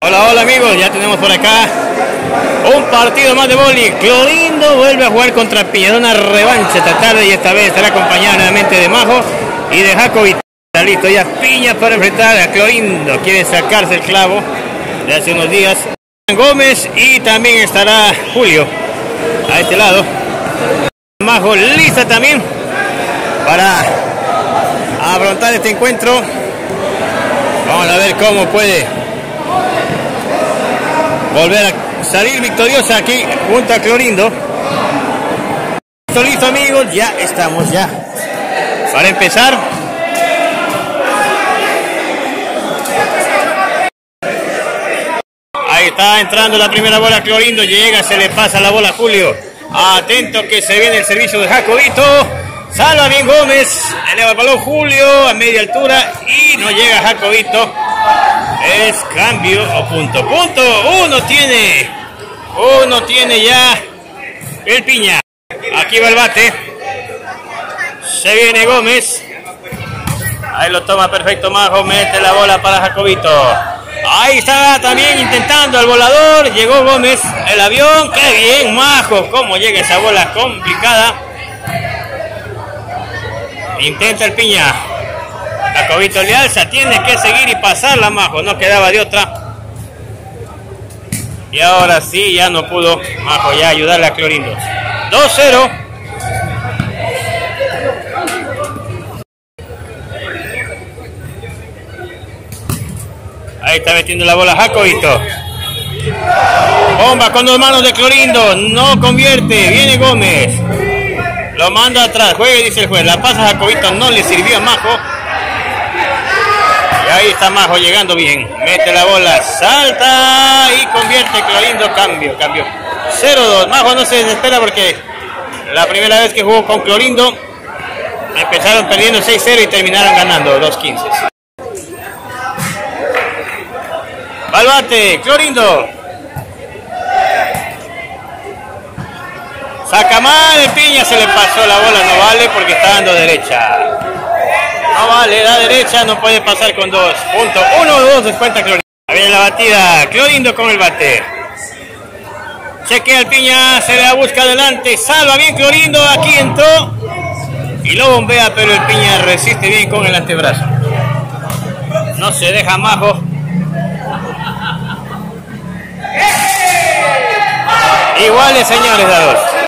Hola, hola amigos, ya tenemos por acá un partido más de boli. Clorindo vuelve a jugar contra Piña, una revancha esta tarde y esta vez estará acompañado nuevamente de Majo y de Jacobi. Está listo ya Piña para enfrentar a Clorindo. Quiere sacarse el clavo de hace unos días. Gómez y también estará Julio a este lado. Majo lista también para afrontar este encuentro. Vamos a ver cómo puede volver a salir victoriosa aquí junto a Clorindo. Listo, listo amigos, ya estamos ya. Para empezar. Ahí está entrando la primera bola Clorindo, llega, se le pasa la bola a Julio. Atento que se viene el servicio de Jacobito. Salva bien Gómez, eleva el balón Julio a media altura y no llega Jacobito. Es cambio o punto. Punto. Uno tiene. Uno tiene ya el piña. Aquí va el bate. Se viene Gómez. Ahí lo toma perfecto Majo. Mete la bola para Jacobito. Ahí está también intentando el volador. Llegó Gómez. El avión. Qué bien, Majo. Cómo llega esa bola complicada. Intenta el piña. Jacobito le alza, tiene que seguir y pasarla Majo, no quedaba de otra. Y ahora sí, ya no pudo Majo ya ayudarle a Clorindo. 2-0. Ahí está metiendo la bola Jacobito. Bomba con dos manos de Clorindo, no convierte, viene Gómez. Lo manda atrás, juegue dice el juez. La pasa Jacobito, no le sirvió a Majo. Y ahí está Majo llegando bien. Mete la bola, salta y convierte Clorindo. Cambio, cambio. 0-2. Majo no se desespera porque la primera vez que jugó con Clorindo empezaron perdiendo 6-0 y terminaron ganando 2-15. Balbate, Clorindo. Saca mal piña, se le pasó la bola, no vale porque está dando derecha. No vale, la derecha no puede pasar con dos puntos. Uno dos descuenta Clorindo. Viene la batida, Clorindo con el bate. Chequea el piña, se la busca adelante, salva bien Clorindo, aquí entró. Y lo bombea, pero el piña resiste bien con el antebrazo. No se deja majo. Iguales señores a dos.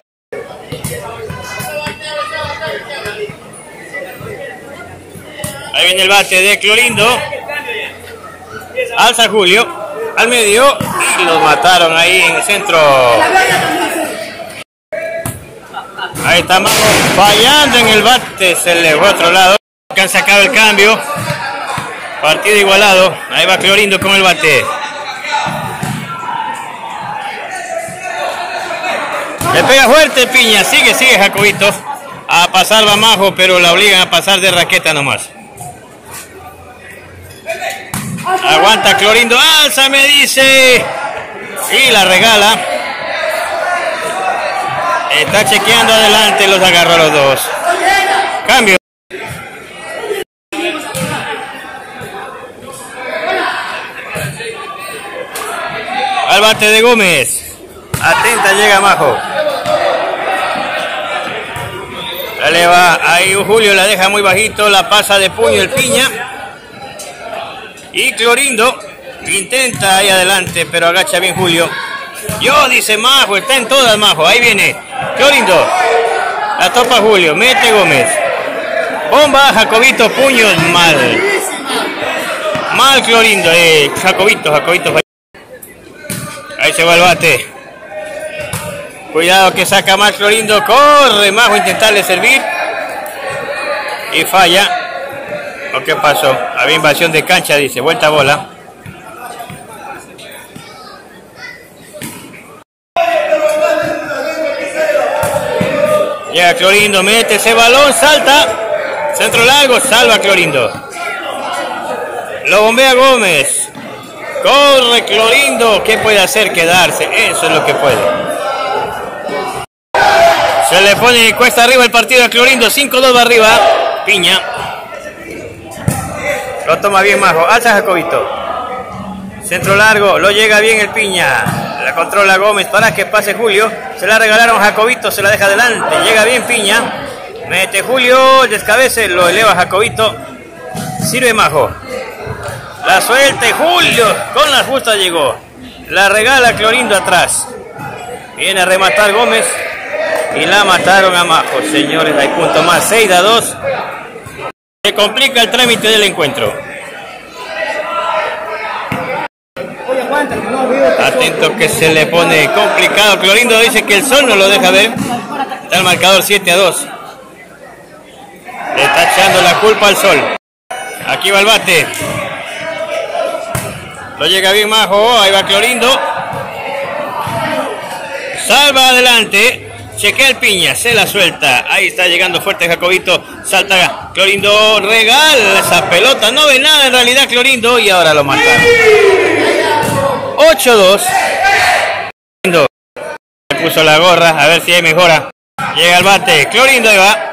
Ahí viene el bate de Clorindo. Alza Julio. Al medio. Y los mataron ahí en el centro. Ahí está Mago fallando en el bate. Se le fue a otro lado. Han sacado el cambio. Partido igualado. Ahí va Clorindo con el bate. Le pega fuerte Piña. Sigue, sigue Jacobito. A pasar va Majo, pero la obligan a pasar de raqueta nomás. Aguanta Clorindo, alza me dice. Y la regala. Está chequeando adelante, los agarró los dos. Cambio. Al bate de Gómez. Atenta, llega Majo. La eleva ahí Julio, la deja muy bajito, la pasa de puño el piña. Y Clorindo intenta ahí adelante, pero agacha bien Julio. Yo, dice Majo, está en todas Majo. Ahí viene Clorindo. La topa Julio, mete Gómez. Bomba, Jacobito, puños, mal. Mal Clorindo, eh, Jacobito, Jacobito. Ahí se va el bate. Cuidado que saca más Clorindo. Corre Majo intentarle servir. Y falla. ¿O qué pasó? Había invasión de cancha, dice. Vuelta bola. Llega Clorindo, mete ese balón, salta. Centro largo, salva Clorindo. Lo bombea Gómez. Corre Clorindo. ¿Qué puede hacer? Quedarse. Eso es lo que puede. Se le pone cuesta arriba el partido a Clorindo. 5-2 va arriba. Piña. Lo toma bien Majo. Alza Jacobito. Centro largo, lo llega bien el Piña. La controla Gómez para que pase Julio. Se la regalaron Jacobito, se la deja adelante. Llega bien Piña. Mete Julio, descabece, lo eleva Jacobito. Sirve Majo. La suelta y Julio con la justa llegó. La regala Clorindo atrás. Viene a rematar Gómez. Y la mataron a Majo. Señores, hay punto más. 6 a 2. Se complica el trámite del encuentro. Atento que se le pone complicado. Clorindo dice que el sol no lo deja ver. Está el marcador 7 a 2. Le está echando la culpa al sol. Aquí va el bate. Lo llega bien Majo. Ahí va Clorindo. Salva adelante. Chequea el piña, se la suelta. Ahí está llegando fuerte Jacobito. Salta Clorindo, regala esa pelota. No ve nada en realidad Clorindo y ahora lo mataron. 8-2. Clorindo puso la gorra, a ver si hay mejora. Llega el bate. Clorindo ahí va.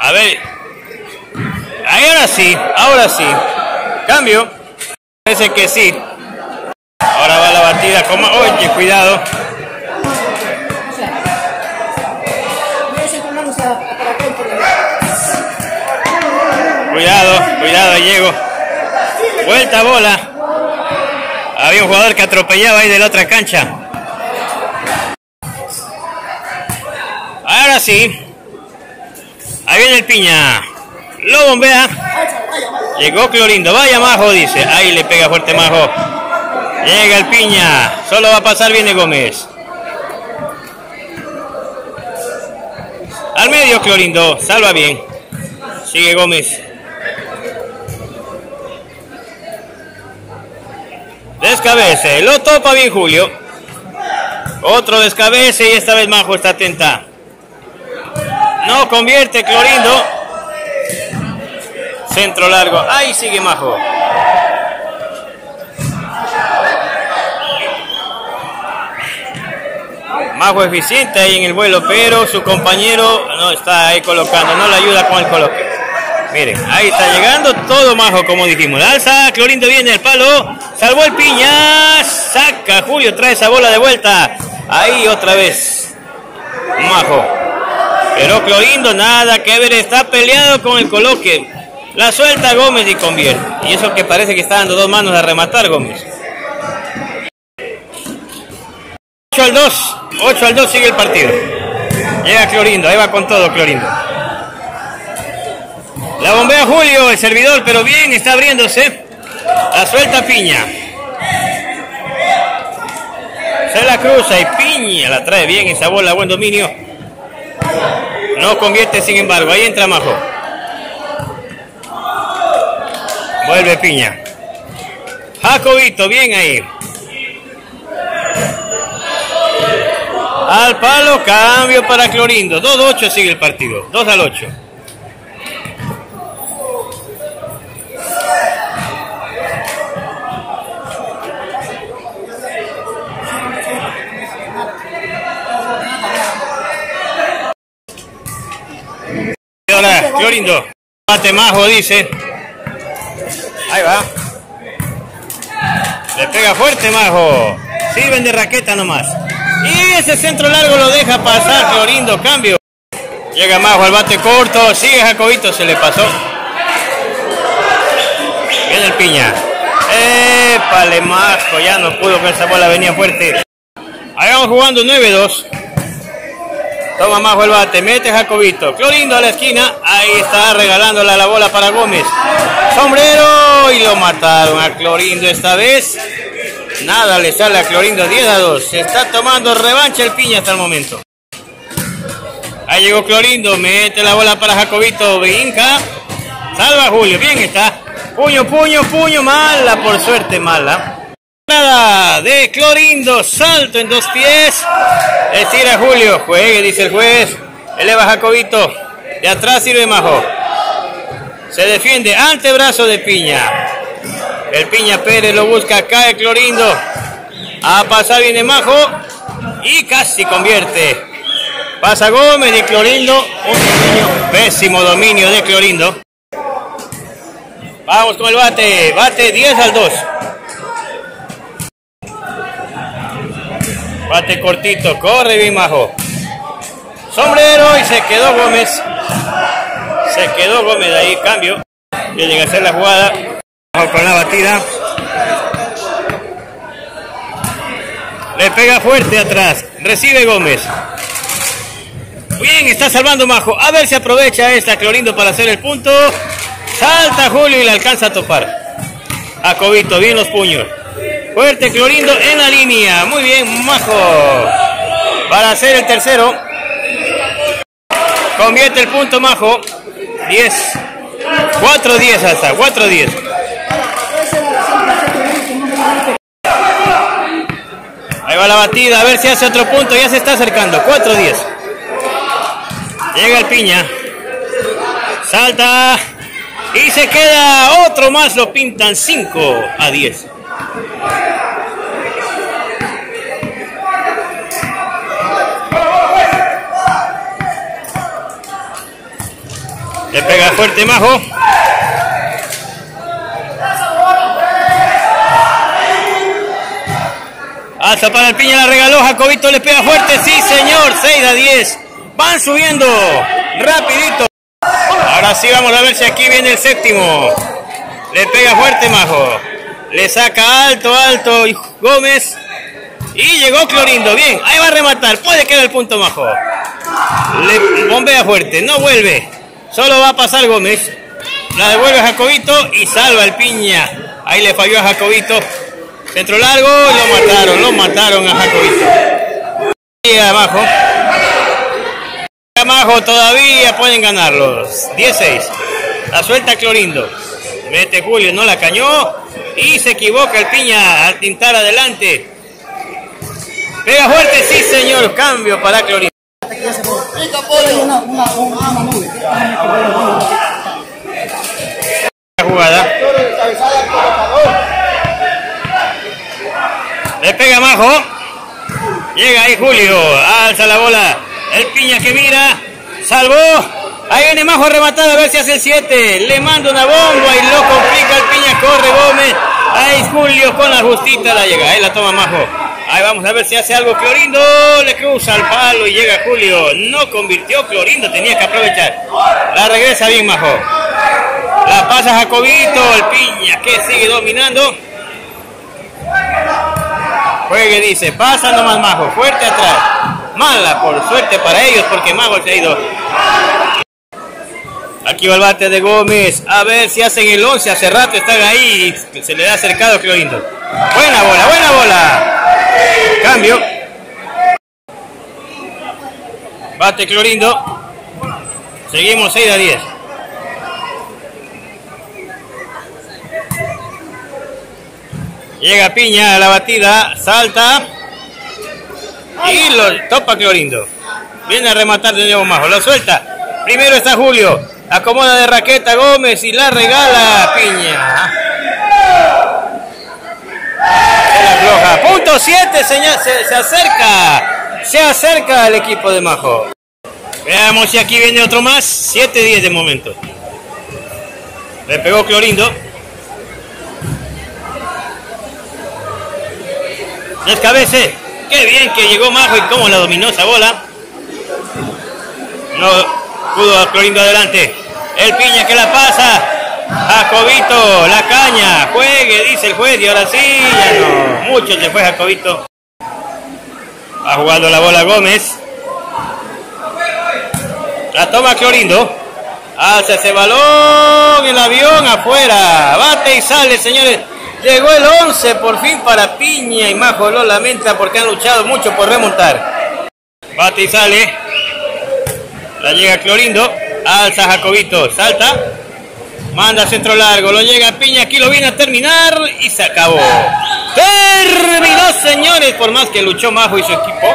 A ver. Ahí ahora sí, ahora sí. Cambio. Parece que sí. Ahora va la batida. Oye, cuidado. Cuidado, cuidado, llego. Vuelta bola. Había un jugador que atropellaba ahí de la otra cancha. Ahora sí. Ahí viene el piña. Lo bombea. Llegó Clorindo. Vaya Majo, dice. Ahí le pega fuerte Majo. Llega el piña. Solo va a pasar, viene Gómez. Al medio Clorindo. Salva bien. Sigue Gómez. Descabece, lo topa bien Julio. Otro descabece y esta vez Majo está atenta. No convierte Clorindo. Centro largo. Ahí sigue Majo. Majo eficiente ahí en el vuelo, pero su compañero no está ahí colocando, no le ayuda con el coloque. Miren, ahí está llegando todo Majo, como dijimos. Alza, Clorindo viene el palo. Salvó el piña. Saca Julio, trae esa bola de vuelta. Ahí otra vez. Majo. Pero Clorindo nada que ver. Está peleado con el coloque. La suelta Gómez y convierte. Y eso que parece que está dando dos manos a rematar Gómez. 8 al 2. 8 al 2 sigue el partido. Llega Clorindo. Ahí va con todo Clorindo. La bombea Julio, el servidor, pero bien, está abriéndose. La suelta Piña. Se la cruza y Piña la trae bien esa bola, buen dominio. No convierte, sin embargo. Ahí entra Majo. Vuelve Piña. Jacobito, bien ahí. Al palo, cambio para Clorindo. 2-8 sigue el partido. 2 al 8. Clorindo. Bate majo, dice. Ahí va. Le pega fuerte, majo. Sirven de raqueta nomás. Y ese centro largo lo deja pasar, Clorindo. Cambio. Llega majo al bate corto. Sigue Jacobito, se le pasó. Viene el piña. Épale, majo. Ya no pudo con esa bola, venía fuerte. Ahí vamos jugando 9-2. Toma Majo el bate, mete Jacobito. Clorindo a la esquina. Ahí está regalándole la bola para Gómez. Sombrero y lo mataron a Clorindo esta vez. Nada le sale a Clorindo 10 a 2. Se está tomando revancha el piña hasta el momento. Ahí llegó Clorindo, mete la bola para Jacobito, brinca. Salva Julio, bien está. Puño, puño, puño, mala, por suerte mala. De Clorindo, salto en dos pies. Estira Julio, juegue, dice el juez. Eleva Jacobito. De atrás sirve Majo. Se defiende, antebrazo de Piña. El Piña Pérez lo busca, cae Clorindo. A pasar viene Majo. Y casi convierte. Pasa Gómez y Clorindo. Pésimo dominio de Clorindo. Vamos con el bate. Bate 10 al 2. Bate cortito, corre bien Majo. Sombrero y se quedó Gómez. Se quedó Gómez ahí, cambio. Tiene a hacer la jugada. Majo con la batida. Le pega fuerte atrás. Recibe Gómez. Bien, está salvando Majo. A ver si aprovecha esta Clorindo para hacer el punto. Salta Julio y le alcanza a topar. A Cobito, bien los puños. Fuerte Clorindo en la línea. Muy bien, Majo. Para hacer el tercero. Convierte el punto Majo. 10. 4-10 hasta. 4-10. Ahí va la batida. A ver si hace otro punto. Ya se está acercando. 4-10. Llega el piña. Salta. Y se queda otro más. Lo pintan 5 a 10. Le pega fuerte Majo. Hasta para el piña la regaló. Jacobito le pega fuerte. Sí, señor. 6 a 10. Van subiendo. Rapidito. Ahora sí vamos a ver si aquí viene el séptimo. Le pega fuerte Majo. Le saca alto, alto Gómez. Y llegó Clorindo. Bien, ahí va a rematar. Puede quedar el punto Majo. Le bombea fuerte. No vuelve. Solo va a pasar Gómez. La devuelve a Jacobito y salva el piña. Ahí le falló a Jacobito. Centro largo, lo mataron, lo mataron a Jacobito. Y abajo. Abajo todavía pueden ganarlos. 16. La suelta Clorindo. Mete Julio, no la cañó. Y se equivoca el piña al tintar adelante. Pega fuerte, sí señor. Cambio para Clorindo. La jugada. Le pega Majo. Llega ahí Julio. Alza la bola. El piña que mira. Salvó. Ahí viene Majo a rematar a ver si hace el 7. Le manda una bomba y lo complica el piña. Corre Gómez. Ahí Julio con la justita la llega. Ahí la toma Majo. Ahí vamos a ver si hace algo Clorindo. Le cruza al palo y llega Julio. No convirtió Clorindo. Tenía que aprovechar. La regresa bien Majo. La pasa Jacobito. El piña que sigue dominando. Juegue dice, pasa nomás Majo, fuerte atrás. Mala por suerte para ellos porque Mago se ha ido. Aquí va el bate de Gómez. A ver si hacen el 11. Hace rato están ahí. Se le da acercado Clorindo. Buena bola, buena bola. Cambio. Bate Clorindo. Seguimos 6 a 10. Llega Piña a la batida, salta y lo topa Clorindo. Viene a rematar de nuevo Majo, lo suelta. Primero está Julio, acomoda de raqueta Gómez y la regala Piña. Se la. Punto 7, señor, se, se acerca. Se acerca al equipo de Majo. Veamos si aquí viene otro más. 7-10 de momento. Le pegó Clorindo. Descabece. Qué bien que llegó Majo y cómo la dominó esa bola. No pudo Clorindo adelante. El piña que la pasa. Jacobito, la caña. Juegue, dice el juez. Y ahora sí, ya no. Mucho se fue Jacobito. Va jugando la bola Gómez. La toma Clorindo. Hace ese balón. El avión afuera. Bate y sale, señores. Llegó el 11 por fin para Piña y Majo lo lamenta porque han luchado mucho por remontar. Bate y sale. La llega Clorindo. Alza Jacobito. Salta. Manda centro largo. Lo llega Piña. Aquí lo viene a terminar. Y se acabó. Terminó, señores. Por más que luchó Majo y su equipo.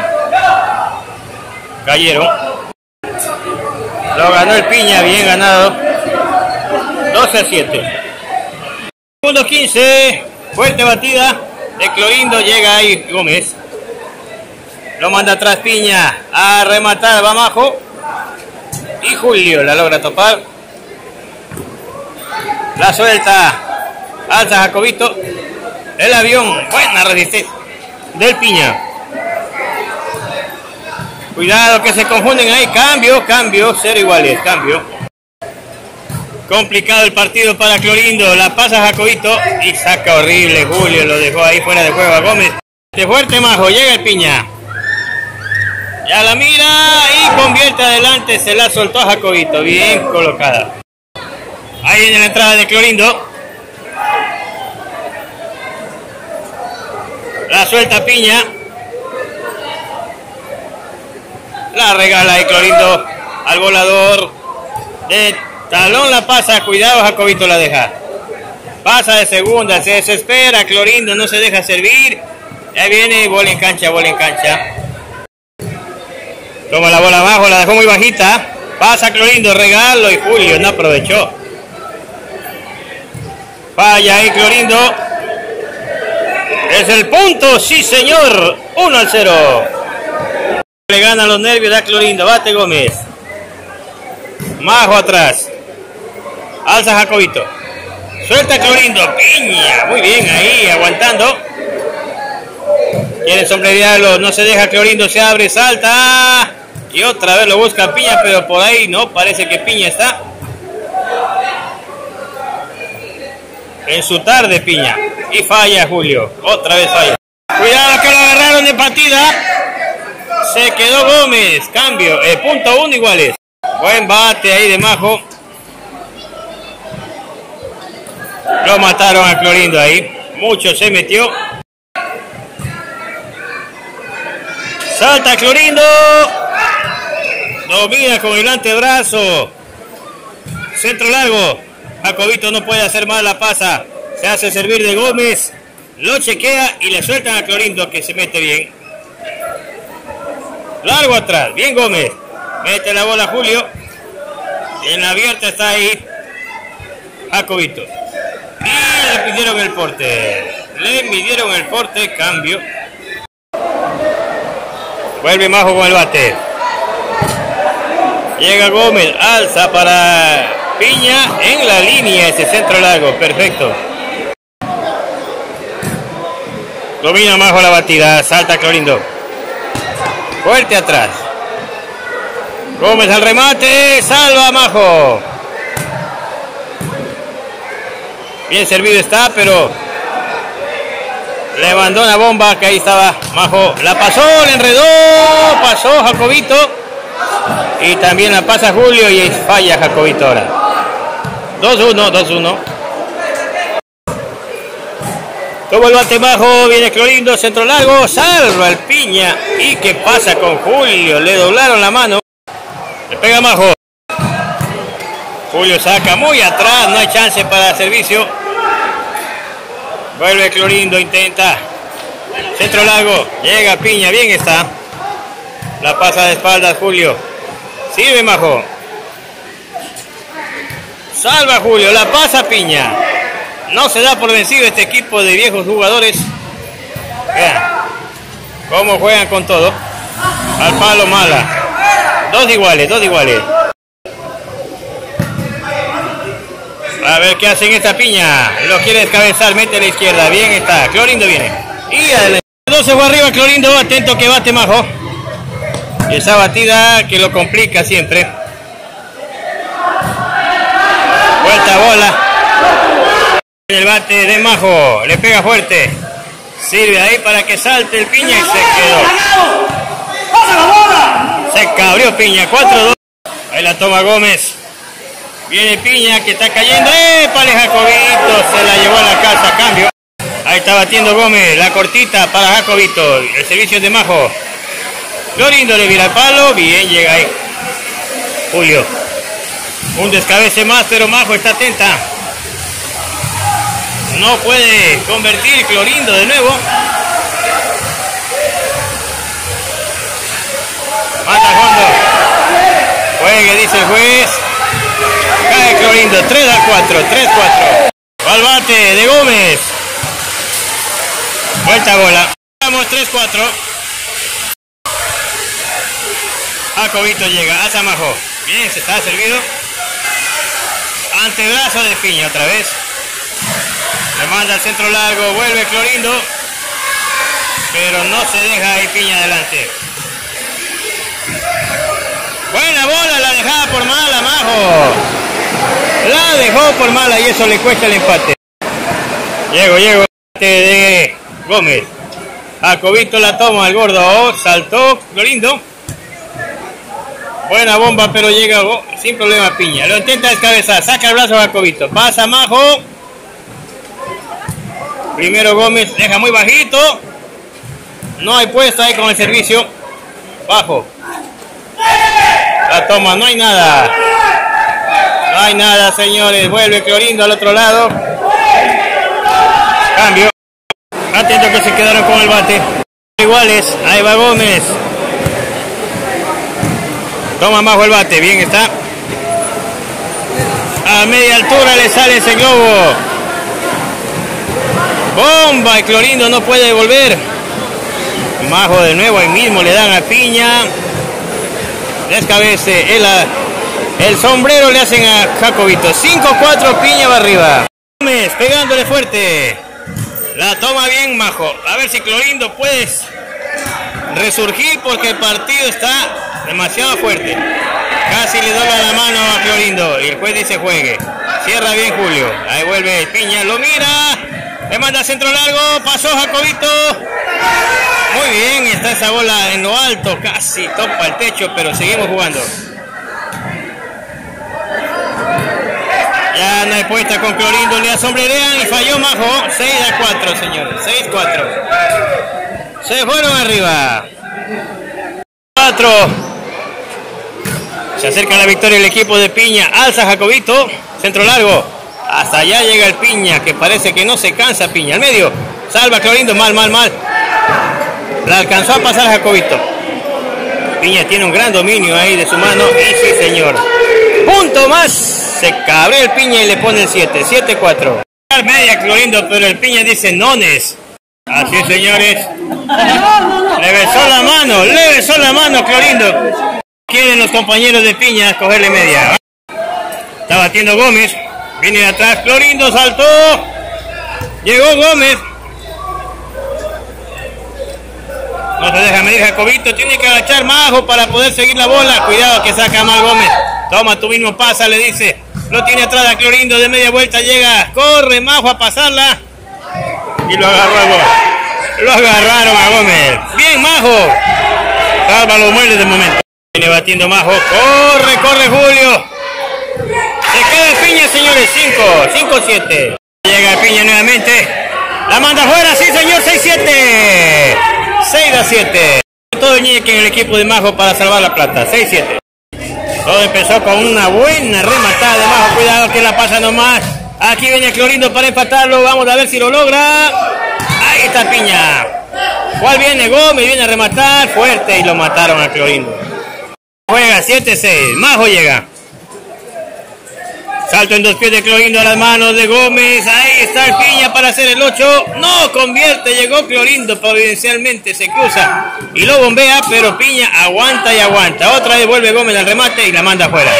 Cayeron. Lo ganó el Piña. Bien ganado. 12 a 7. Segundo 15, fuerte batida de Clorindo, llega ahí Gómez. Lo manda atrás Piña a rematar, va Majo. Y Julio la logra topar. La suelta. Alza Jacobito. El avión, buena resistencia del Piña. Cuidado que se confunden ahí. Cambio, cambio. Cero iguales, cambio. Complicado el partido para Clorindo. La pasa Jacobito y saca horrible. Julio lo dejó ahí fuera de juego a Gómez. De fuerte majo. Llega el piña. Ya la mira y convierte adelante. Se la soltó a Jacobito. Bien colocada. Ahí viene la entrada de Clorindo. La suelta Piña. La regala ahí Clorindo al volador. De talón la pasa. Cuidado, Jacobito la deja. Pasa de segunda. Se desespera. Clorindo no se deja servir. Ya viene. Bola en cancha, bola en cancha. Toma la bola abajo. La dejó muy bajita. Pasa Clorindo. Regalo y Julio no aprovechó. Falla ahí Clorindo. Es el punto, sí señor. 1 al 0. Le gana los nervios a Clorindo. Bate Gómez. Majo atrás. Alza Jacobito. Suelta Clorindo. Piña. Muy bien ahí, aguantando. Quiere sombrerearlo. No se deja Clorindo. Se abre, salta. Y otra vez lo busca Piña, pero por ahí no. Parece que Piña está. En su tarde Piña. Y falla Julio. Otra vez falla. Cuidado que lo agarraron de partida. Se quedó Gómez. Cambio. Eh, punto uno iguales. Buen bate ahí de Majo. Lo mataron a Clorindo ahí. Mucho se metió. Salta Clorindo. Domina con el antebrazo. Centro largo. Jacobito no puede hacer mal la pasa. Se hace servir de Gómez. Lo chequea y le sueltan a Clorindo que se mete bien. Largo atrás. Bien Gómez. Mete la bola Julio. En la abierta está ahí. Jacobito. Y le pidieron el porte. Le midieron el porte. Cambio. Vuelve Majo con el bate. Llega Gómez. Alza para Piña en la línea, ese centro largo, perfecto. Domina Majo la batida, salta Clorindo. Fuerte atrás. Gómez al remate, salva Majo. Bien servido está, pero le mandó una bomba que ahí estaba Majo. La pasó, le enredó, pasó Jacobito. Y también la pasa Julio y falla Jacobito ahora. 2-1, 2-1. Como el bate bajo, viene Clorindo, centro largo, salva el piña. ¿Y qué pasa con Julio? Le doblaron la mano. Le pega Majo. Julio saca muy atrás, no hay chance para servicio. Vuelve Clorindo, intenta. Centro largo, llega Piña, bien está. La pasa de espaldas Julio. Sirve Majo. Salva Julio, la pasa Piña. No se da por vencido este equipo de viejos jugadores. Vean cómo juegan con todo. Al palo mala. Dos iguales, dos iguales. A ver qué hacen esta piña. Lo quiere descabezar, mete a la izquierda. Bien está. Clorindo viene. Y adelante. Dos se fue arriba Clorindo. Atento que bate Majo. Y esa batida que lo complica siempre. Vuelta bola. El bate de Majo. Le pega fuerte. Sirve ahí para que salte el piña y se quedó. Se cabrió Piña. 4-2. Ahí la toma Gómez. Viene Piña que está cayendo. ¡Épale Jacobito! Se la llevó a la casa. Cambio. Ahí está batiendo Gómez. La cortita para Jacobito. El servicio de Majo. Florindo le vira el palo. Bien, llega ahí. Julio. Un descabece más, pero Majo está atenta. No puede convertir Clorindo de nuevo. Mata fondo. Juegue, dice el juez. Clorindo. 3 a 4. 3-4. Al bate de Gómez. Vuelta bola. Vamos 3-4. Jacobito llega. A Samajo. Bien, se está servido. Antebrazo de piña otra vez. Le manda al centro largo. Vuelve Clorindo. Pero no se deja ahí piña adelante. Buena bola, la dejaba por mala, Majo. La dejó por mala y eso le cuesta el empate. Llego, llego de Gómez. Jacobito la toma, el gordo. Saltó, lo lindo. Buena bomba, pero llega sin problema Piña. Lo intenta descabezar. Saca el brazo Jacobito. Pasa Majo. Primero Gómez deja muy bajito. No hay puesto ahí con el servicio. Bajo. La toma, no hay nada. Hay nada, señores. Vuelve Clorindo al otro lado. Cambio. Atento que se quedaron con el bate. Iguales. Ahí va Gómez. Toma bajo el bate. Bien está. A media altura le sale ese globo. Bomba. Y Clorindo no puede devolver. Majo de nuevo ahí mismo le dan a Piña. Descabece. El, el sombrero le hacen a Jacobito. 5-4 Piña va arriba. Gómez pegándole fuerte. La toma bien Majo. A ver si Clorindo puedes resurgir porque el partido está demasiado fuerte. Casi le dobla la mano a Clorindo y el juez dice juegue. Cierra bien Julio. Ahí vuelve Piña, lo mira. Le manda centro largo, pasó Jacobito. Muy bien, está esa bola en lo alto, casi topa el techo, pero seguimos jugando. Ya no hay puesta con Clorindo, le asombrerean y falló Majo. 6 a 4, señores. 6 4. Se fueron arriba. 4. Se acerca la victoria el equipo de Piña. Alza Jacobito. Centro largo. Hasta allá llega el Piña, que parece que no se cansa Piña. Al medio. Salva Clorindo. Mal, mal, mal. La alcanzó a pasar Jacobito. Piña tiene un gran dominio ahí de su mano. Y sí, señor. Punto más. Se cabre el Piña y le pone el 7. 7-4. Media Clorindo, pero el Piña dice nones. Así, señores. Le besó la mano. Le besó la mano Clorindo. Quieren los compañeros de Piña cogerle media. Está batiendo Gómez. Viene de atrás. Clorindo saltó. Llegó Gómez. No se deja medir Jacobito. Tiene que agachar Majo para poder seguir la bola. Cuidado que saca mal Gómez. Toma, tú mismo pasa, le dice. Lo tiene atrás a Clorindo. De media vuelta llega. Corre Majo a pasarla. Y lo agarró a Gómez. Lo agarraron a Gómez. Bien, Majo. Salva los muebles de momento. Viene batiendo Majo. Corre, corre Julio. Se queda Piña, señores. 5, 5-7. Llega Piña nuevamente. La manda afuera, sí, señor. 6-7. 6 a 7. Todo ñeque en el equipo de Majo para salvar la plata. 6-7. Todo empezó con una buena rematada de Majo. Cuidado que la pasa nomás. Aquí viene Clorindo para empatarlo. Vamos a ver si lo logra. Ahí está Piña. ¿Cuál viene? Gómez viene a rematar. Fuerte y lo mataron a Clorindo. Juega 7-6. Majo llega. Salto en dos pies de Clorindo a las manos de Gómez. Ahí está el Piña para hacer el 8. No convierte. Llegó Clorindo providencialmente. Se cruza y lo bombea. Pero Piña aguanta y aguanta. Otra vez vuelve Gómez al remate y la manda afuera.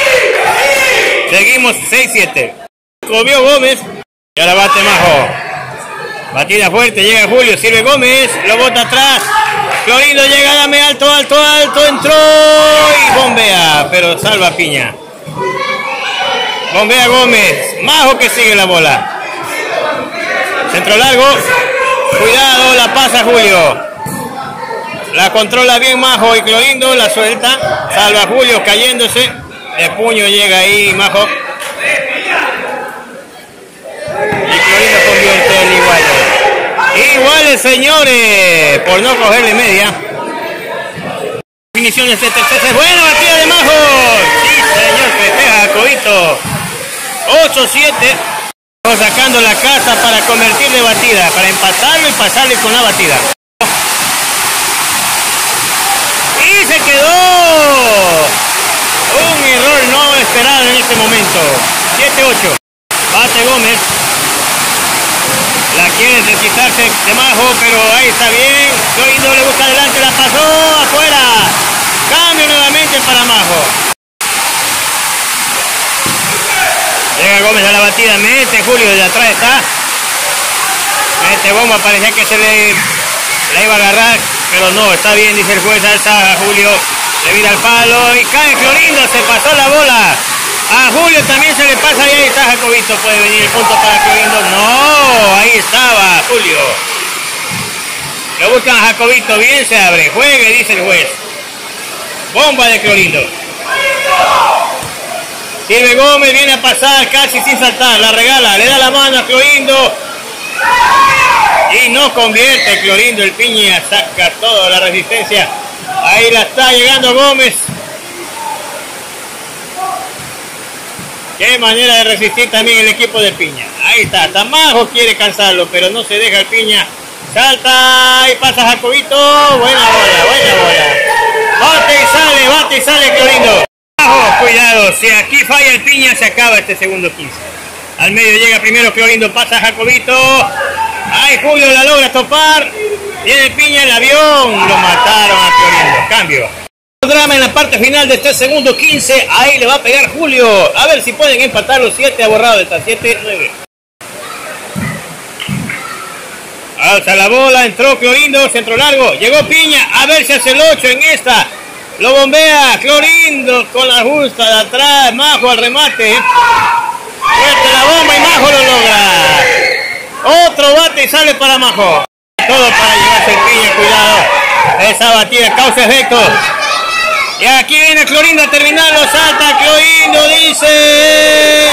Seguimos 6-7. Comió Gómez. Y ahora bate Majo. Batida fuerte. Llega Julio. Sirve Gómez. Lo bota atrás. Clorindo llega. Dame alto, alto, alto. Entró y bombea. Pero salva Piña. Bombea Gómez. Majo que sigue la bola. Centro largo. Cuidado, la pasa Julio. La controla bien Majo y Clorindo la suelta. Salva Julio cayéndose. De puño llega ahí Majo. Y Clorindo convierte en iguales. Iguales, señores. Por no cogerle media. Definiciones de tercera. Buena batida de Majo. Sí, señor, festeja Cobito. 8-7. Estamos sacando la casa para convertirle batida, para empatarlo y pasarle con la batida. Y se quedó. Un error no esperado en este momento. 7-8. Bate Gómez. La quiere desquitarse de Majo, pero ahí está bien. Clorindo le busca adelante, la pasó afuera. Cambio nuevamente para Majo. Llega Gómez a la batida, mete Julio de atrás está. Mete bomba, parecía que se le la iba a agarrar, pero no, está bien, dice el juez, alza Julio. Le mira al palo y cae Clorindo, se pasó la bola. A Julio también se le pasa y ahí está Jacobito. Puede venir el punto para Clorindo. No, ahí estaba Julio. Lo buscan a Jacobito, bien se abre. Juegue, dice el juez. Bomba de Clorindo. Sirve Gómez, viene a pasar casi sin saltar. La regala, le da la mano a Clorindo. Y no convierte Clorindo. El piña saca toda la resistencia. Ahí la está llegando Gómez. Qué manera de resistir también el equipo de Piña. Ahí está. Tamajo quiere cansarlo, pero no se deja el Piña. Salta y pasa Jacobito. Buena bola, buena bola. Bate y sale, bate y sale. Si aquí falla el Piña, se acaba este segundo 15. Al medio llega primero Clorindo, pasa Jacobito. Ahí Julio la logra topar. Viene Piña el avión. Lo mataron a Clorindo. Cambio. Drama en la parte final de este segundo 15. Ahí le va a pegar Julio. A ver si pueden empatar los 7. Ha borrado esta 7, 9. Alza la bola, entró Clorindo, centro largo, llegó Piña, a ver si hace el 8 en esta. Lo bombea Clorindo con la justa de atrás, Majo al remate. Fuerte la bomba y Majo lo logra. Otro bate y sale para Majo. Todo para llevarse el Piña, cuidado. Esa batida causa efecto. Y aquí viene Clorindo a terminarlo, salta Clorindo, dice.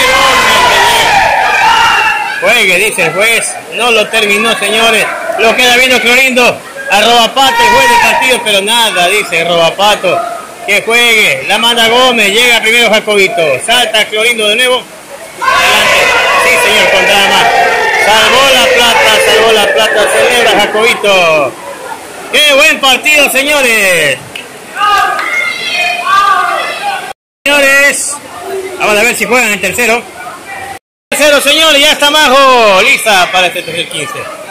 Juegue, dice el juez. No lo terminó, señores. Lo queda viendo Clorindo. A Robapato, el partido, pero nada, dice Robapato. Que juegue. La manda Gómez. Llega primero Jacobito. Salta Clorindo de nuevo. Sí, señor, con drama. Salvó la plata, salvó la plata. Celebra Jacobito. ¡Qué buen partido, señores! Señores, vamos a ver si juegan el tercero. Tercero, señores, ya está Majo. Lista para este tercer 15.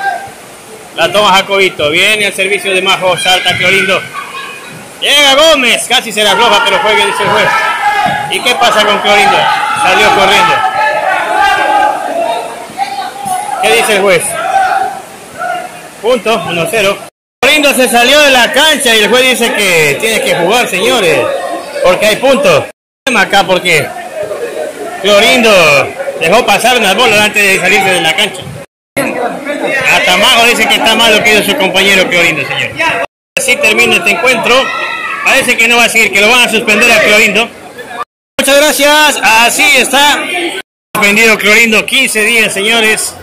La toma Jacobito. Viene al servicio de Majo. Salta Clorindo. Llega Gómez. Casi se la afloja, pero juegue, dice el juez. ¿Y qué pasa con Clorindo? Salió corriendo. ¿Qué dice el juez? Punto, 1-0. Clorindo se salió de la cancha y el juez dice que tiene que jugar, señores. Porque hay puntos. Acá porque Clorindo dejó pasar una bola antes de salirse de la cancha. Hasta Majo dice que está mal lo que hizo su compañero Clorindo, señor. Así termina este encuentro. Parece que no va a seguir, que lo van a suspender a Clorindo. Muchas gracias. Así está. Suspendido Clorindo 15 días, señores,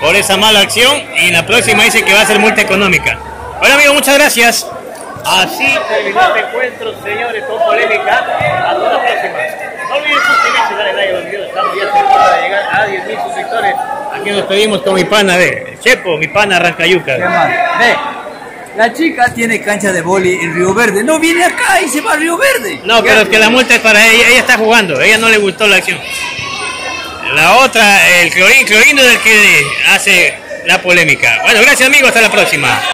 por esa mala acción. Y la próxima dice que va a ser multa económica. Bueno, amigos, muchas gracias. Así terminó este encuentro, señores, con polémica. Hasta la próxima. No olviden suscribirse, darle like a los videos. Estamos ya cerca de llegar a 10.000 suscriptores. Aquí nos pedimos con mi pana, ve. Chepo, mi pana Rancayuca. Ve, la chica tiene cancha de boli en Río Verde. No viene acá y se va a Río Verde. No, pero es que la multa es para ella. Ella está jugando. Ella no le gustó la acción. La otra, el clorín, clorino del que hace la polémica. Bueno, gracias amigos. Hasta la próxima.